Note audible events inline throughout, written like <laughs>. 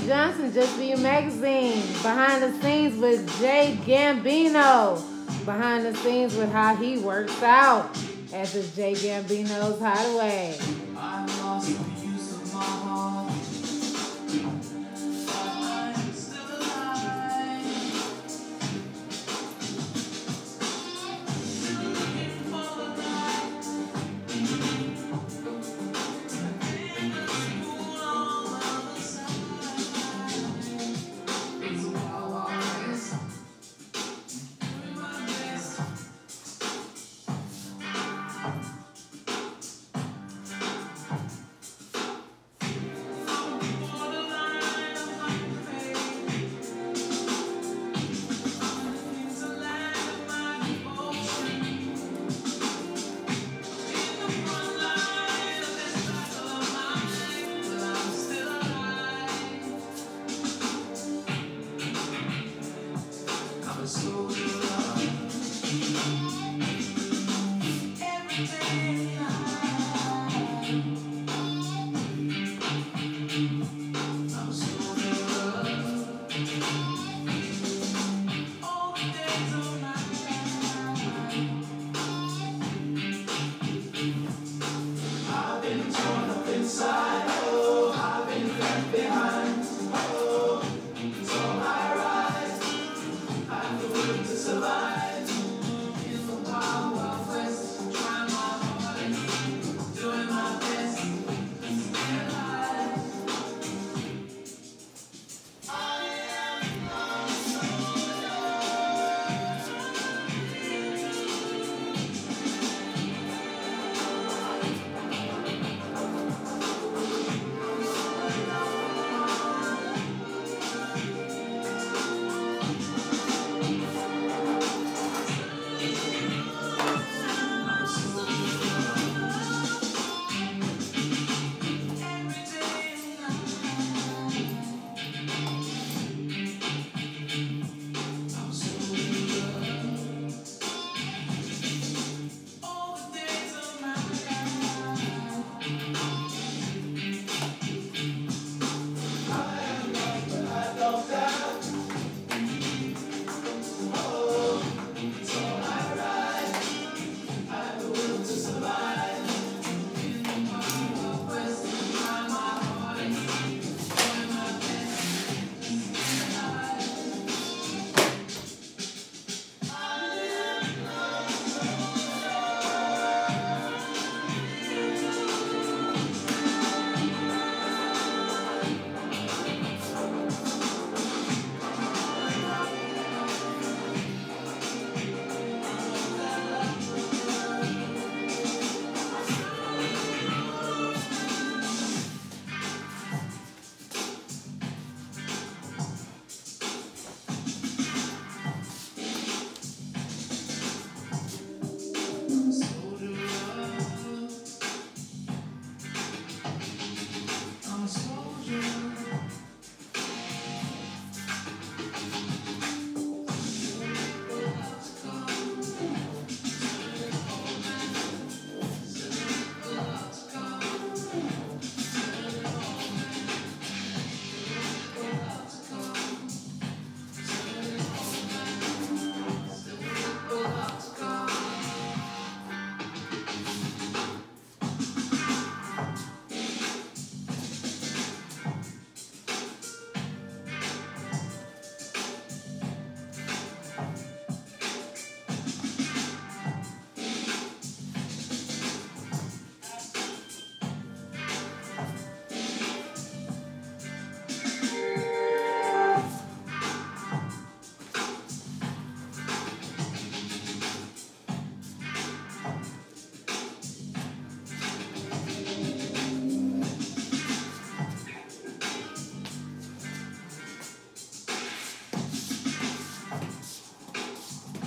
Johnson, Just Be Your Magazine. Behind the scenes with J Gambino. Behind the scenes with how he works out at the J Gambino's Hideaway. All the days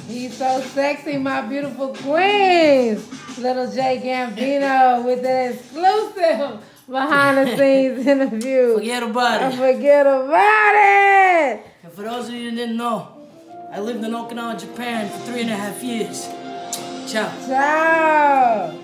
He's so sexy, my beautiful queens. Little J Gambino with an exclusive behind the <laughs> scenes interview. Forget about it. Forget about it. And for those of you who didn't know, I lived in Okinawa, Japan for three and a half years. Ciao. Ciao.